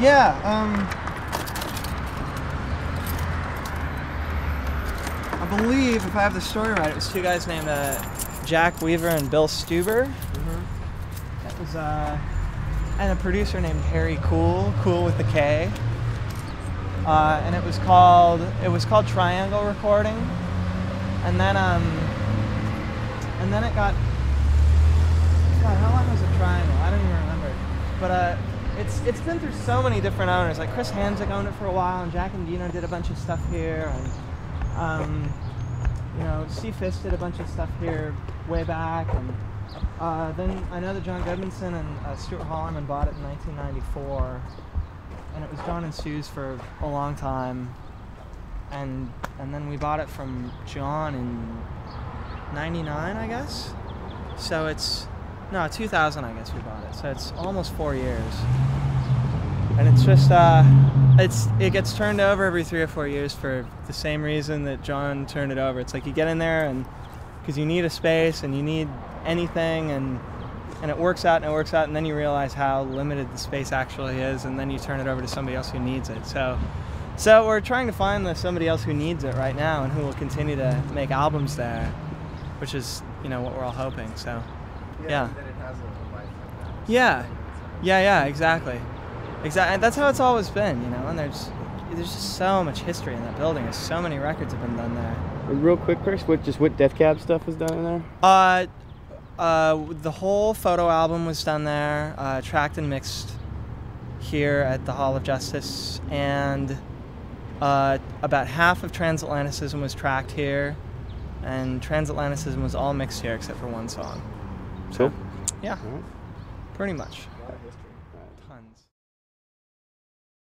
Yeah. Um, I believe, if I have the story right, it was two guys named uh, Jack Weaver and Bill Stuber. Mhm. That was, uh, and a producer named Harry Cool, Cool with the K. Uh, and it was called it was called Triangle Recording. And then um, and then it got. God, how long was it Triangle? I don't even remember. But uh, it's it's been through so many different owners. Like Chris Hanzsek owned it for a while, and Jack Endino did a bunch of stuff here, and um, you know, C did a bunch of stuff here way back, and uh, then I know that John Goodmanson and uh, Stuart Hallerman bought it in 1994, and it was John and Stu's for a long time, and and then we bought it from John in '99, I guess. So it's no 2000, I guess we bought it. So it's almost four years, and it's just uh, it's it gets turned over every three or four years for the same reason that John turned it over. It's like you get in there and because you need a space and you need anything and and it works out and it works out and then you realize how limited the space actually is and then you turn it over to somebody else who needs it. So so we're trying to find the somebody else who needs it right now and who will continue to make albums there, which is you know what we're all hoping. So yeah. That it has a life like that. Yeah, yeah, yeah, exactly, exactly. That's how it's always been, you know. And there's there's just so much history in that building. There's so many records have been done there. Real quick, Chris, what just what Death Cab stuff was done in there? Uh, uh, the whole photo album was done there, uh, tracked and mixed here at the Hall of Justice, and uh, about half of Transatlanticism was tracked here, and Transatlanticism was all mixed here except for one song. Cool. Yeah, All right. pretty much. A lot of history. Tons.